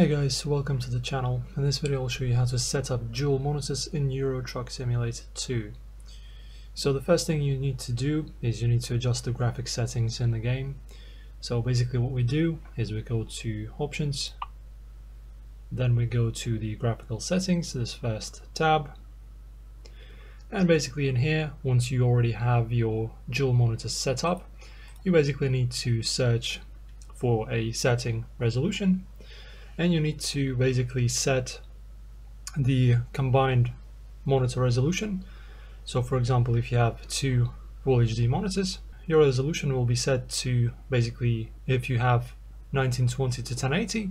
Hey guys, welcome to the channel. In this video I'll show you how to set up dual monitors in Euro Truck Simulator 2. So the first thing you need to do is you need to adjust the graphic settings in the game. So basically what we do is we go to options, then we go to the graphical settings, this first tab, and basically in here, once you already have your dual monitor set up, you basically need to search for a setting resolution and you need to basically set the combined monitor resolution. So for example, if you have two Full HD monitors, your resolution will be set to basically if you have 1920 to 1080,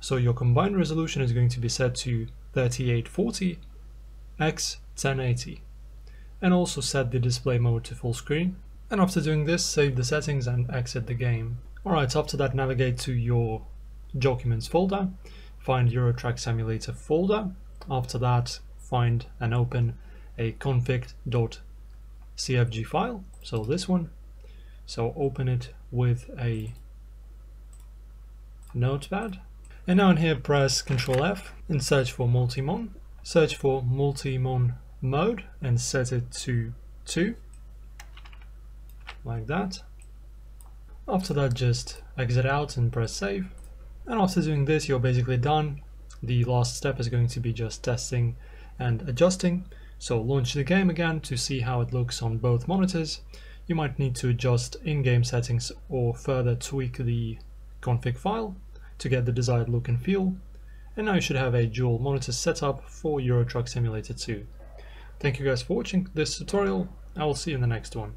so your combined resolution is going to be set to 3840 x 1080 and also set the display mode to full screen and after doing this save the settings and exit the game. Alright, after that navigate to your documents folder, find Euro Truck Simulator folder, after that find and open a config.cfg file, so this one, so open it with a notepad. And now in here press Ctrl F and search for Multimon, search for Multimon mode and set it to 2 like that. After that just exit out and press save and after doing this you're basically done. The last step is going to be just testing and adjusting. So launch the game again to see how it looks on both monitors. You might need to adjust in-game settings or further tweak the config file to get the desired look and feel. And now you should have a dual monitor setup for Euro Truck Simulator 2. Thank you guys for watching this tutorial, I will see you in the next one.